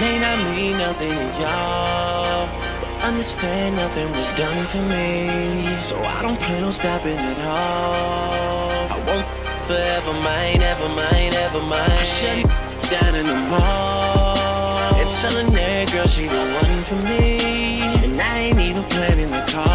may not mean nothing to y'all, but understand nothing was done for me. So I don't plan on stopping at all. I won't forever mind, ever mind, ever mind. I shut down in the mall and telling that girl she the one for me, and I ain't even planning to talk.